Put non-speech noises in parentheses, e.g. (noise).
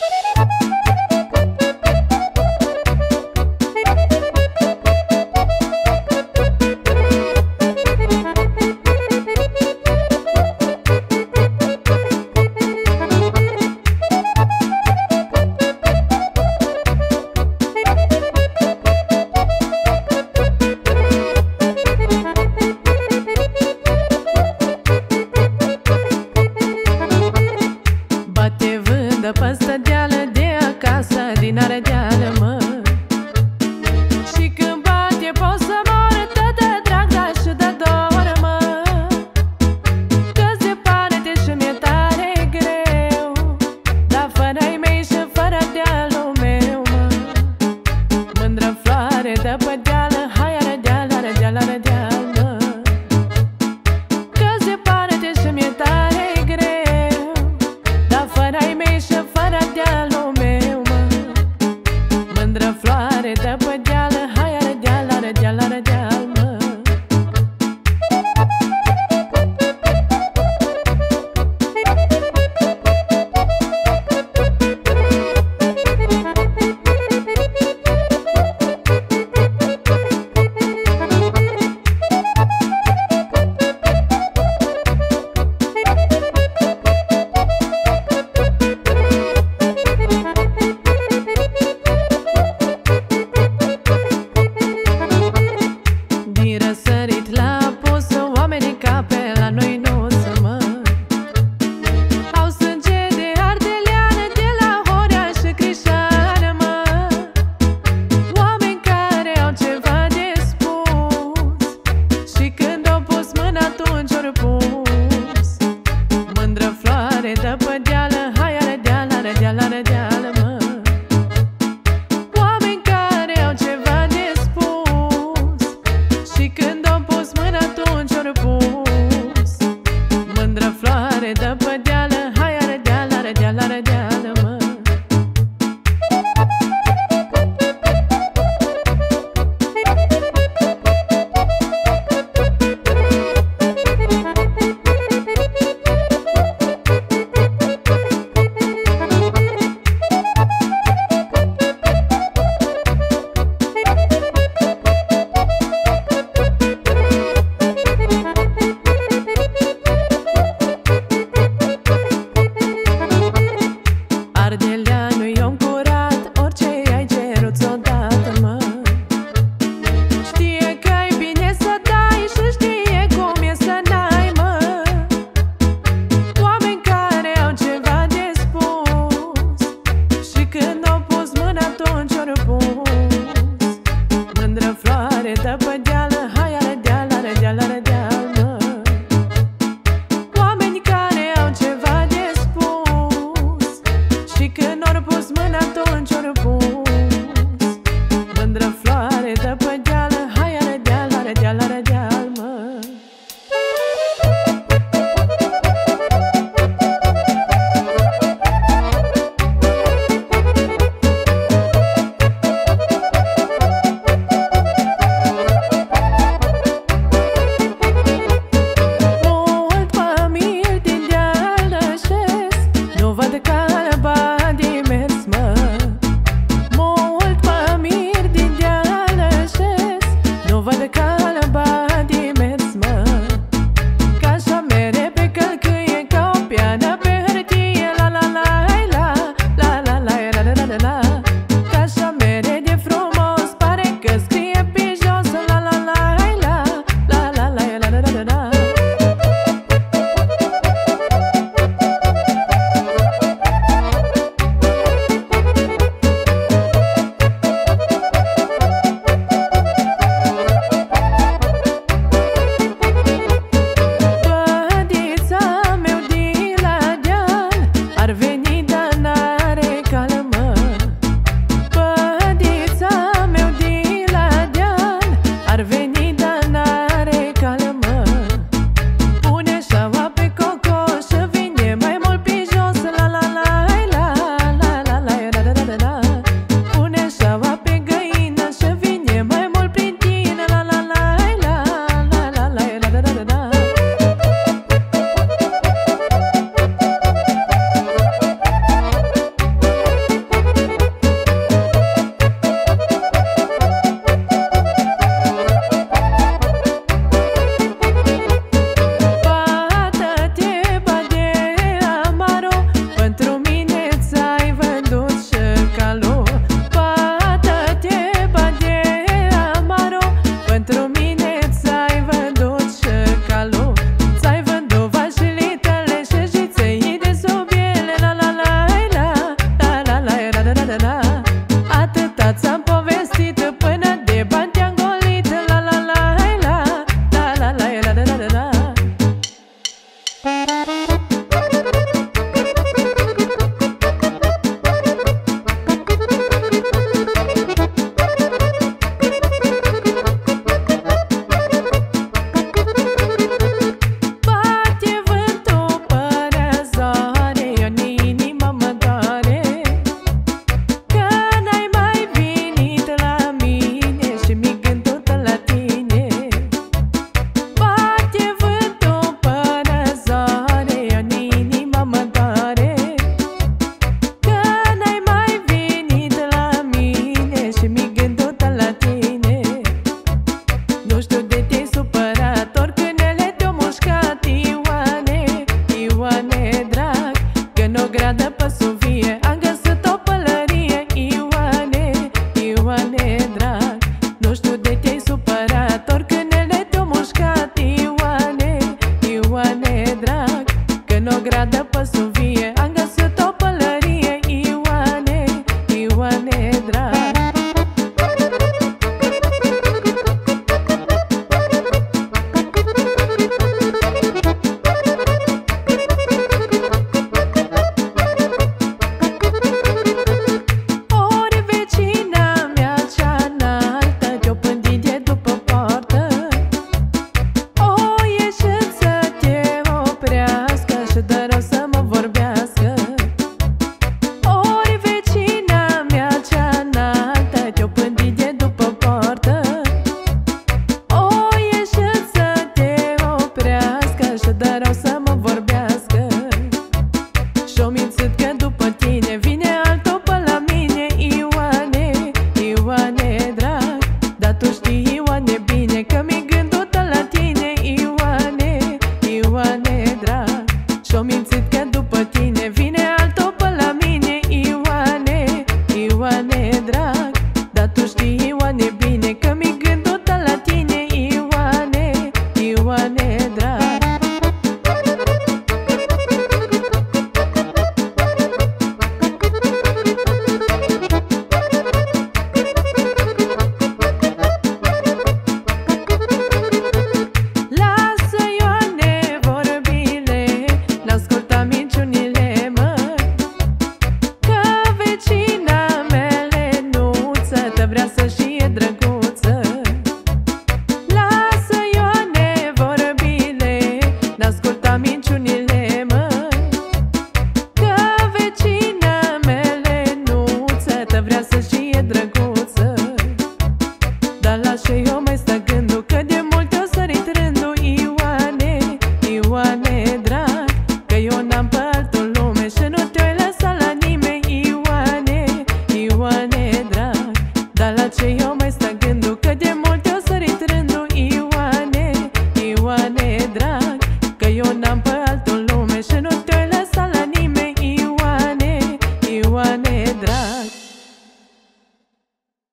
Ha (laughs) ha! la la la